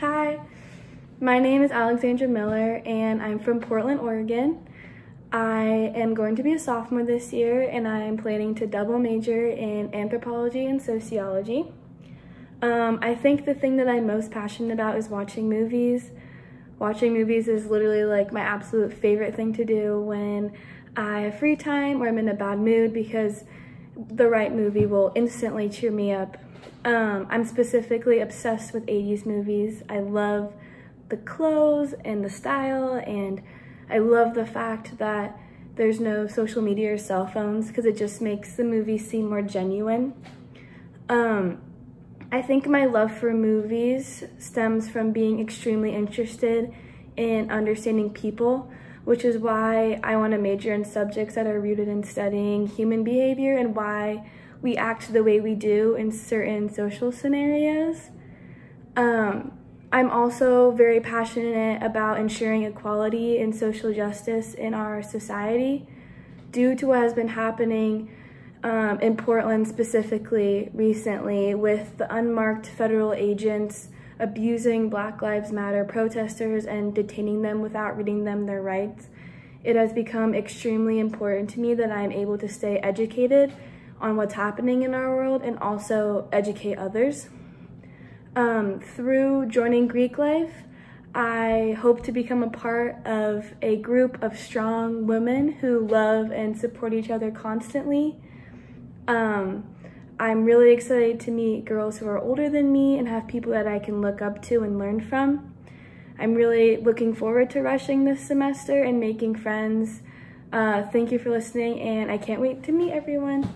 Hi, my name is Alexandra Miller and I'm from Portland, Oregon. I am going to be a sophomore this year and I'm planning to double major in anthropology and sociology. Um, I think the thing that I'm most passionate about is watching movies. Watching movies is literally like my absolute favorite thing to do when I have free time or I'm in a bad mood because the right movie will instantly cheer me up um, I'm specifically obsessed with 80s movies. I love the clothes and the style and I love the fact that there's no social media or cell phones because it just makes the movie seem more genuine. Um, I think my love for movies stems from being extremely interested in understanding people, which is why I want to major in subjects that are rooted in studying human behavior and why we act the way we do in certain social scenarios. Um, I'm also very passionate about ensuring equality and social justice in our society due to what has been happening um, in Portland specifically recently with the unmarked federal agents abusing Black Lives Matter protesters and detaining them without reading them their rights. It has become extremely important to me that I'm able to stay educated on what's happening in our world and also educate others. Um, through joining Greek Life, I hope to become a part of a group of strong women who love and support each other constantly. Um, I'm really excited to meet girls who are older than me and have people that I can look up to and learn from. I'm really looking forward to rushing this semester and making friends. Uh, thank you for listening and I can't wait to meet everyone.